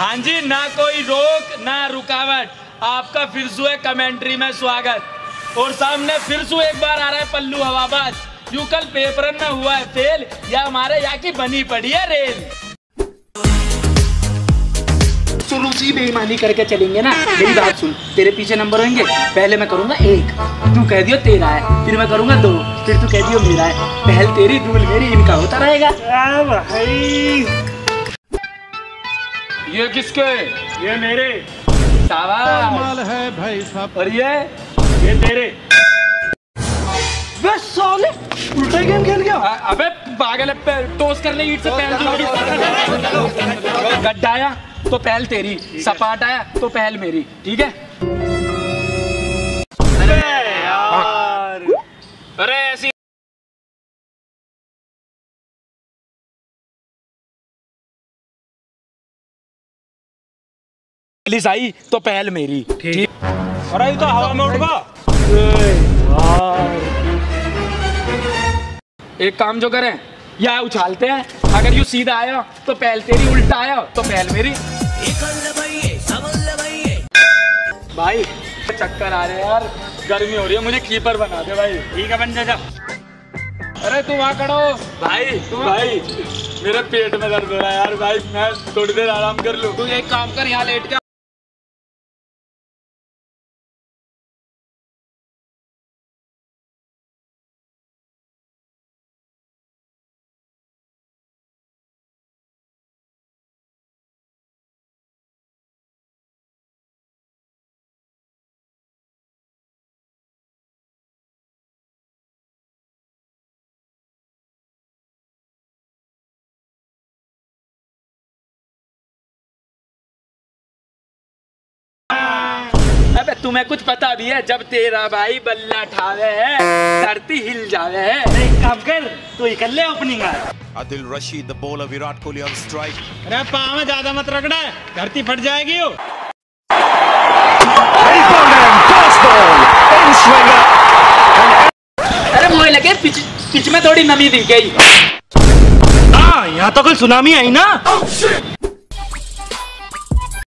हाँ जी ना कोई रोक ना रुकावट। आपका फिर से कमेंट्री में स्वागत। और सामने फिर से एक बार आ रहा है पल्लू हवाबाज यू कल पेपर में हुआ है फेल या हमारे यहाँ की बनी पड़ी है रेल शुरू से बेईमानी करके चलेंगे ना। मेरी बात सुन तेरे पीछे नंबर होंगे? पहले मैं करूँगा एक तू कह दियो तेरा है फिर मैं करूँगा दो फिर तू कह दियो मेरा है। पहल तेरी दूल मेरी इनका होता रहेगा। भाई। ये किसके? ये मेरे। कमाल है भाई साहब। और ये? ये तेरे। बस साले उल्टा गेम खेल गया। अबे पागल है टोस कर ले ईट से पहल गड्ढा आया तो पहल तेरी। सपाट आया तो पहल मेरी ठीक है? पुलिस आई तो पहल मेरी। ठीक। अरे तो हवा में उठवा। एक काम जो करें या उछालते हैं। अगर यू सीधा आया तो पहल तेरी उल्टा आया तो पहल मेरी। भाई चक्कर आ रहे हैं यार। गर्मी हो रही है मुझे कीपर बना दे भाई। ठीक है बन जा जा। अरे तू वहाँ खड़ो भाई तू भाई मेरे पेट में दर्द हो रहा है यार। भाई मैं थोड़ी देर आराम कर लूँ। तू एक काम कर यहाँ लेट के तुम्हें कुछ पता भी है जब तेरा भाई बल्ला ठावे है धरती हिल जावे है। एक काम कर तू ही कर ले opening Adil Rashid, the bowler, Virat Kohli on strike. अरे पाँव में ज़्यादा मत रगड़ा है धरती फट जाएगी यो अरे मुझे लगे पिच पिच में थोड़ी नमी दिख गई। हाँ यहाँ तो कल सुनामी आई ना।